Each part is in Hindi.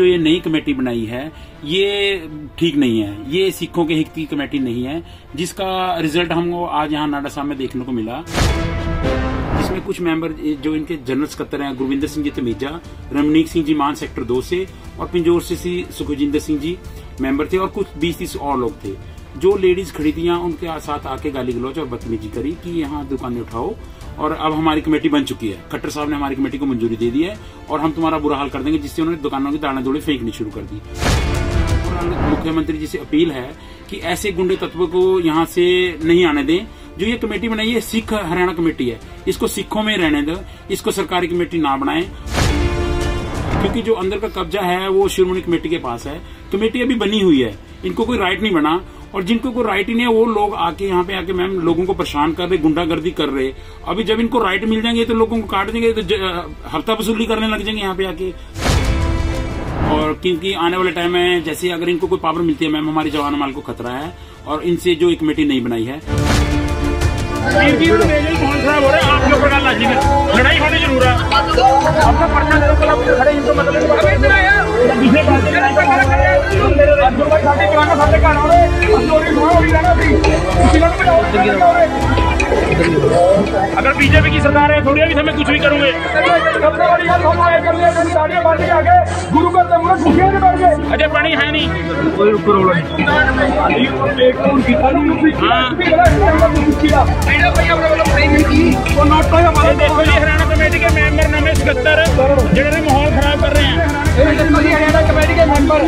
जो ये नई कमेटी बनाई है, ये ठीक नहीं है। ये सिखों के हित की कमेटी नहीं है, जिसका रिज़ल्ट हमको आज यहाँ नाडा साहब में देखने को मिला। जिसमें कुछ मेंबर, जो इनके जनरल सकत्तर हैं, गुरविंदर सिंह जी तमीजा, रमनीक सिंह जी मान सेक्टर दो से, और पिंजोर से सुखजिंदर सिंह जी मेंबर थे, और कुछ बीस तीस और लोग थे। जो लेडीज़ खड़ी थी उनके साथ आके गाली गलौज और बदतमीजी करी कि यहाँ दुकानें उठाओ। और अब हमारी कमेटी बन चुकी है। खट्टर साहब ने हमारी कमेटी को मंजूरी दे दी है और हम तुम्हारा बुरा हाल कर देंगे, जिससे उन्होंने दुकानों की दाना दौड़े फेंकनी शुरू कर दी। मुख्यमंत्री जी से अपील है कि ऐसे गुंडे तत्व को यहाँ से नहीं आने दें। जो ये कमेटी बनाई है, सिख हरियाणा कमेटी है। इसको सिखों में रहने दो, इसको सरकारी कमेटी ना बनाए। क्योंकि जो अंदर का कब्जा है, वो शिरोमणि कमेटी के पास है। कमेटी अभी बनी हुई है। इनको कोई राइट नहीं बना। और जिनको कोई राइट ही नहीं है, वो लोग आके यहाँ पे आके मैम लोगों को परेशान कर रहे, गुंडागर्दी कर रहे। अभी जब इनको राइट मिल जाएँगे तो लोगों को काट देंगे तो हफ़्ता वसूली करने लग जाएँगे यहाँ पे आके। और क्योंकि आने वाले टाइम में जैसे अगर इनको कोई पावर मिलती है, मैम हमारे जवान माल को खतरा है, और इनसे जो एक कमेटी नहीं बनाई है। आप लोग अगर बीजेपी की सरकार है, थोड़ी अभी हमें कुछ भी करूँगे। अजय पानी है नहीं। हरियाणा कमेटी के मेंबर नमे सकत्तर जिन्होंने माहौल खराब कर रहे हैं। हरियाणा कमेटी के मेंबर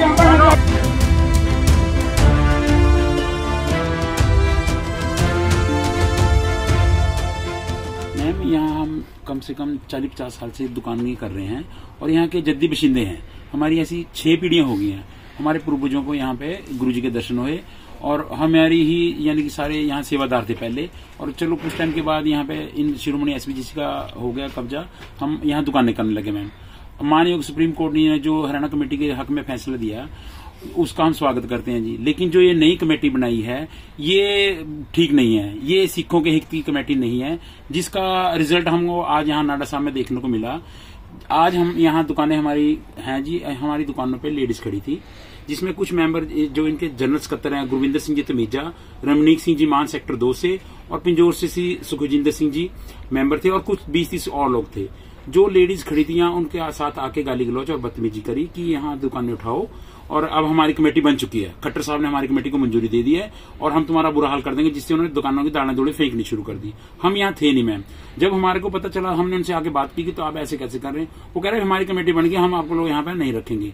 यहाँ हम कम से कम चालीस पचास साल से दुकान कर रहे हैं, और यहाँ के जद्दी बशिंदे हैं। हमारी ऐसी छह पीढ़ियाँ हो गई हैं। हमारे पूर्वजों को यहाँ पे गुरु जी के दर्शन हुए, और हमारी ही, यानी कि सारे यहाँ सेवादार थे पहले। और चलो, कुछ टाइम के बाद यहाँ पे इन शिरोमणि एसपीजीसी का हो गया कब्जा, हम यहाँ दुकानें करने लगे मैम मानयोग सुप्रीम कोर्ट ने जो हरियाणा कमेटी के हक में फैसला दिया उसका हम स्वागत करते हैं जी। लेकिन जो ये नई कमेटी बनाई है, ये ठीक नहीं है। ये सिखों के हित की कमेटी नहीं है, जिसका रिज़ल्ट हमको आज यहाँ नाडा साहब में देखने को मिला। आज हम यहाँ दुकानें हमारी हैं जी, हमारी दुकानों पे लेडीज़ खड़ी थी, जिसमें कुछ मेंबर जो इनके जनरल सकत्तर हैं, गुरविंदर सिंह जी तमीजा, रमनीक सिंह जी मान सेक्टर दो से, और पिंजोर से सी सुखजिंदर सिंह जी मेंबर थे, और कुछ बीस तीस और लोग थे। जो लेडीज़ खड़ी थी यहाँ, उनके साथ आके गाली गलौच और बदतमीजी करी कि यहाँ दुकानें उठाओ। और अब हमारी कमेटी बन चुकी है। खट्टर साहब ने हमारी कमेटी को मंजूरी दे दी है और हम तुम्हारा बुरा हाल कर देंगे, जिससे उन्होंने दुकानों की दाना दौड़े फेंकनी शुरू कर दी। हम यहाँ थे नहीं, मैम। जब हमारे को पता चला, हमने उनसे आगे बात की कि तो आप ऐसे कैसे कर रहे हैं? वो कह रहे हैं, हमारी कमेटी बन गई, हम आपको लोग यहाँ पे नहीं रखेंगे।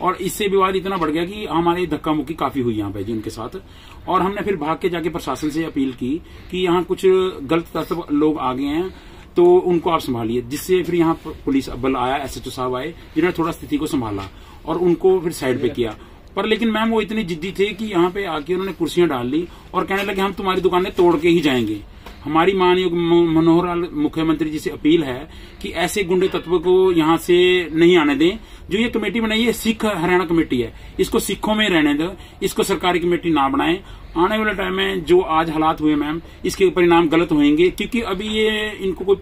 और इससे विवाद इतना बढ़ गया कि हमारी धक्का मुक्की काफ़ी हुई यहाँ पे जी उनके साथ। और हमने फिर भाग के जाके प्रशासन से अपील की कि यहाँ कुछ गलत तत्व लोग आ गए हैं। तो उनको आप संभालिए। जिससे फिर यहाँ पुलिस बल आया एस एच ओ साहब आए, जिन्होंने थोड़ा स्थिति को संभाला और उनको फिर साइड पे किया। पर लेकिन मैम वो इतनी जिद्दी थे कि यहाँ पे आके उन्होंने कुर्सियाँ डाल ली और कहने लगे, हम तुम्हारी दुकानें तोड़ के ही जाएँगे। हमारी मानयोग मनोहर लाल मुख्यमंत्री जी से अपील है कि ऐसे गुंडे तत्व को यहाँ से नहीं आने दें। जो ये कमेटी बनाई है, सिख हरियाणा कमेटी है। इसको सिखों में रहने दो, इसको सरकारी कमेटी ना बनाए। आने वाले टाइम में जो आज हालात हुए मैम, इसके परिणाम गलत होंगे क्योंकि अभी ये इनको कोई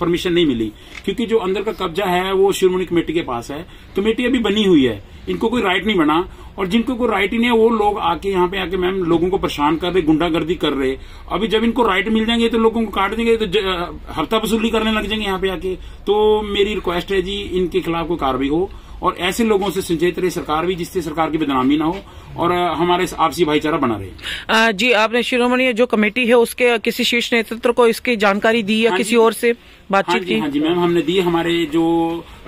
परमिशन नहीं मिली। क्योंकि जो अंदर का कब्जा है, वो शिरोमणि कमेटी के पास है। कमेटी अभी बनी हुई है। इनको कोई राइट नहीं बना। और जिनको कोई राइट ही नहीं है, वो लोग आके यहाँ पे आके मैम लोगों को परेशान कर रहे, गुंडागर्दी कर रहे। अभी जब इनको राइट मिल जाएँगे तो लोगों को काट देंगे तो हफ़्ता वसूली करने लग जाएँगे यहाँ पे आके। तो मेरी रिक्वेस्ट है जी, इनके खिलाफ कोई कार्रवाई हो। और ऐसे लोगों से संचेत रहे सरकार भी जिससे सरकार की बदनामी ना हो और हमारे आपसी भाईचारा बना रहे। जी आपने शिरोमणि जो कमेटी है उसके किसी शीर्ष नेतृत्व को इसकी जानकारी दी या हाँ किसी और से बातचीत हाँ की? हाँ जी मैम हमने दी हमारे जो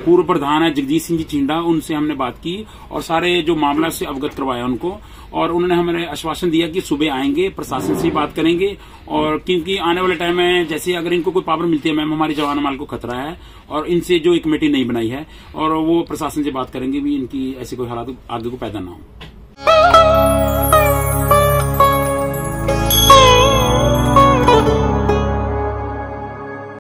पूर्व प्रधान है जगदीश सिंह जी चिंडा उनसे हमने बात की और सारे जो मामला से अवगत करवाया उनको और उन्होंने हमें आश्वासन दिया कि सुबह आएँगे प्रशासन से बात करेंगे और क्योंकि आने वाले टाइम में जैसे अगर इनको कोई पावर मिलती है मैम हमारे जवान माल को खतरा है और इनसे जो एक कमेटी नहीं बनाई है और वो प्रशासन से बात करेंगे भी इनकी ऐसे कोई हालात आगे को पैदा ना हो।